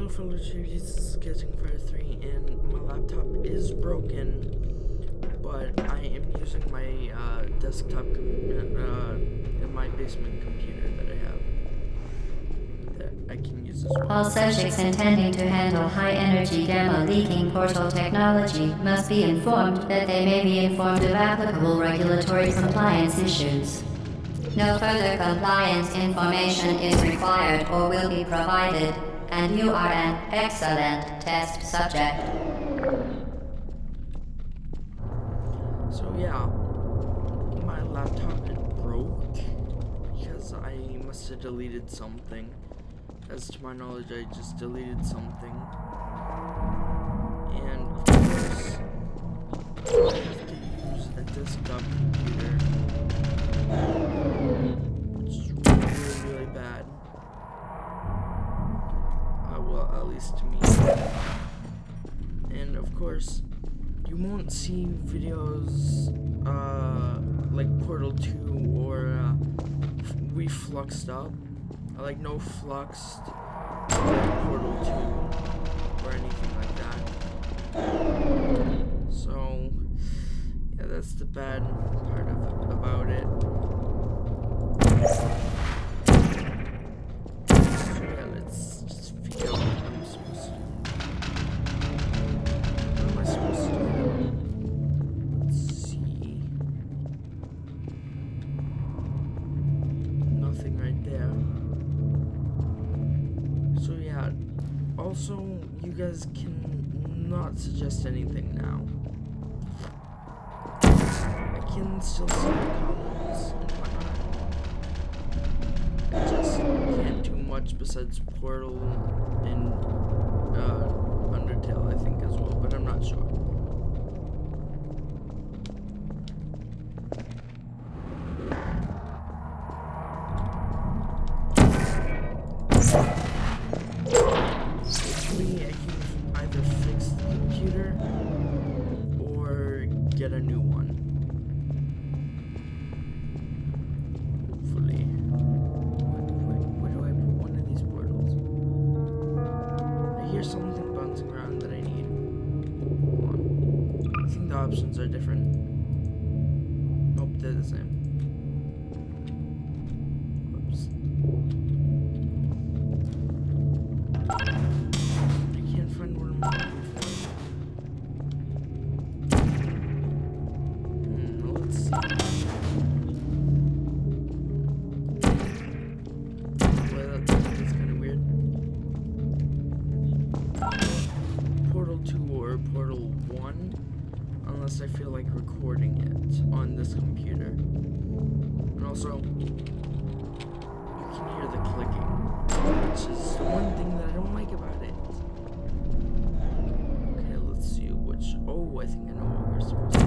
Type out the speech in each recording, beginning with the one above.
Hello tributes, this is Fire 3 and my laptop is broken, but I am using my uh, desktop uh, in my basement computer that I have that I can use as well. All subjects intending to handle high energy gamma leaking portal technology must be informed that they may be informed of applicable regulatory compliance issues. No further compliance information is required or will be provided, and you are an excellent test subject. So yeah, my laptop it broke because I must have deleted something. As to my knowledge, I just deleted something. And of course, I have to use a desktop computer. Least to me. And of course, you won't see videos uh, like Portal 2 or uh, We Fluxed Up. I like no fluxed Portal 2 or anything like that. So yeah, that's the bad part of about it. There. So yeah, also you guys can not suggest anything now. I can still see the comments and whatnot. I just can't do much besides Portal and get a new one. Hopefully. Where, where, where do I put one of these portals? I hear something bouncing around that I need. I think the options are different. Nope, they're the same. Whoops. I can't find what one thing that I don't like about it. Okay, let's see which. Oh, I think I know what we're supposed to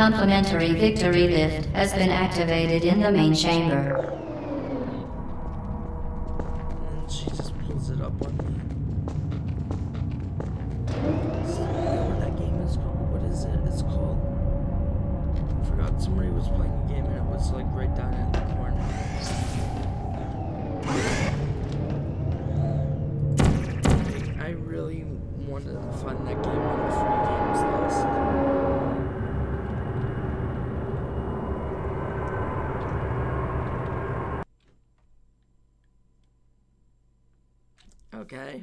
complimentary victory lift has been activated in the main chamber. And she just pulls it up what that game is called. What is it? It's called. I forgot. Somebody was playing a game and it was like right down in the corner. I, I really wanted to find that game on the free games list. Okay.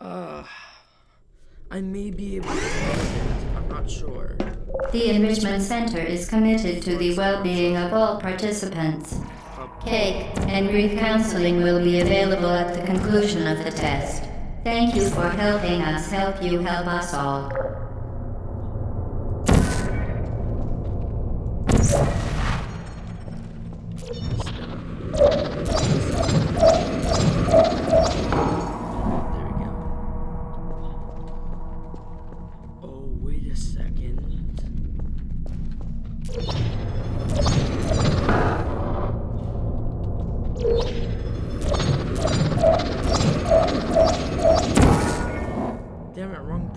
Uh, I may be able to find it. I'm not sure. The Enrichment Center is committed to the well-being of all participants. Cake and grief counseling will be available at the conclusion of the test. Thank you for helping us help you help us all.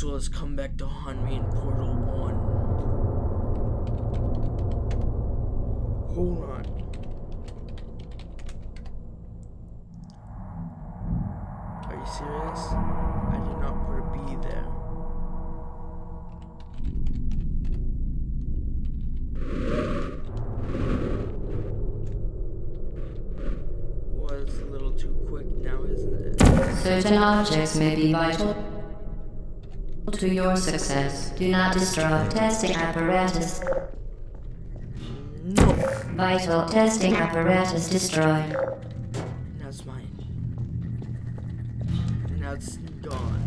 The console has come back to haunt me in Portal 1. Hold on. Are you serious? I did not put a B there. Was a little too quick now, isn't it? Certain objects may be vital to your success. Do not destroy testing apparatus. No! Vital testing apparatus destroyed. Now it's mine. Now it's gone.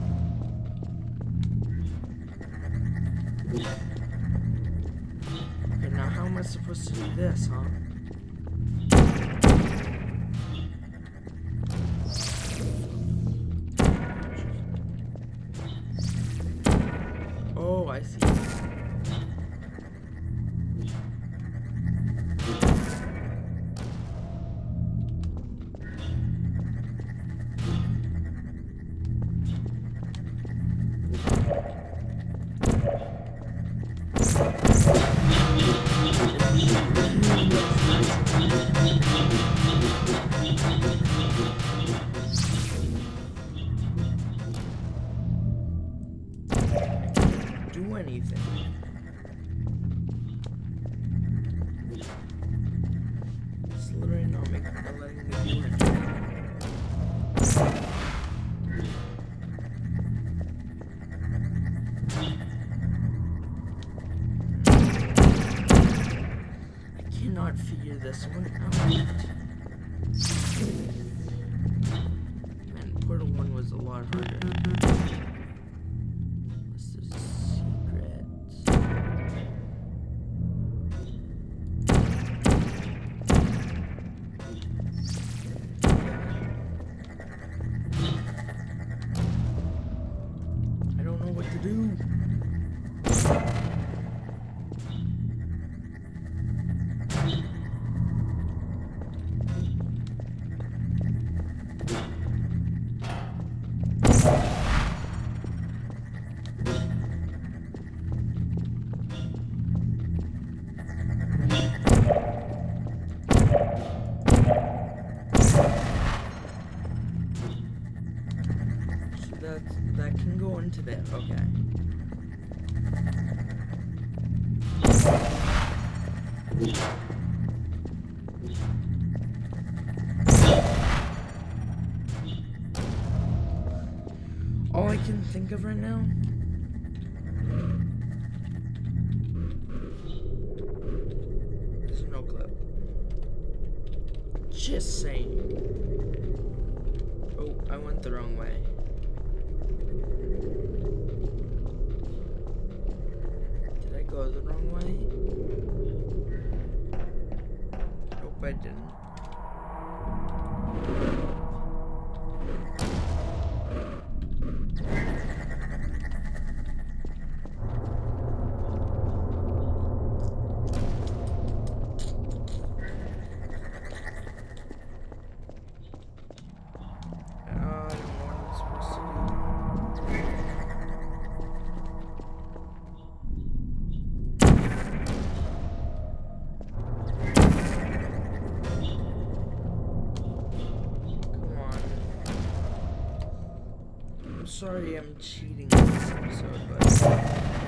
Okay, now how am I supposed to do this, huh? I see. This one. Man, Portal 1 was a lot harder. This is secret. I don't know what to do. Into there. Okay. All I can think of right now. No clip. Just saying. Wrong way? Nope, I didn't. Sorry I'm cheating in this episode, but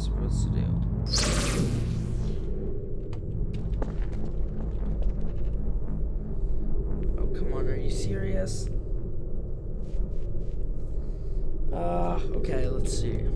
supposed to do. Oh, come on, are you serious? Uh, okay, let's see.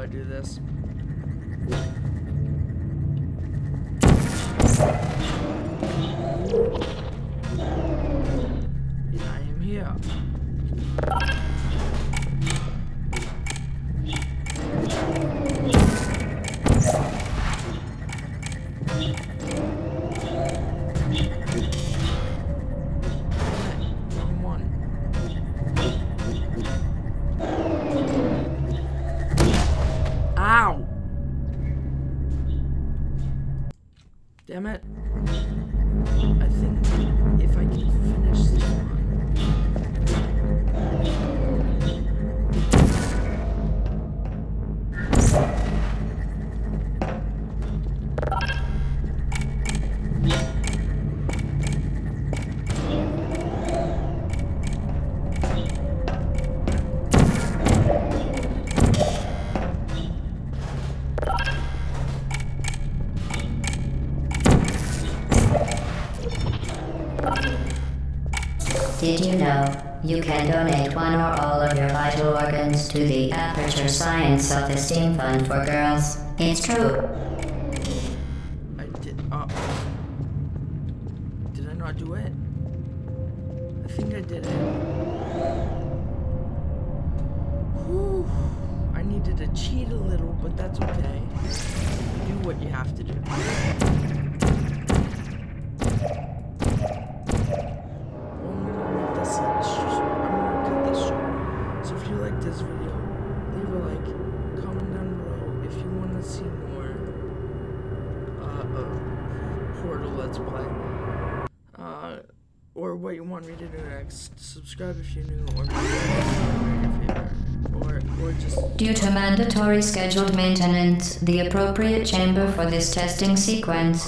I do this? Damn it. Did you know you can donate one or all of your vital organs to the Aperture Science Self Esteem Fund for Girls? It's true. I did. Uh, did I not do it? I think I did it. Whew. I needed to cheat a little, but that's okay. Do what you have to do. Well, I'm gonna make this a sh- I'm gonna cut this short. So if you like this video, leave a like, comment down below if you want to see more uh, of Portal Let's Play. Uh, or what you want me to do next. Subscribe if you're new, or Due to mandatory scheduled maintenance, the appropriate chamber for this testing sequence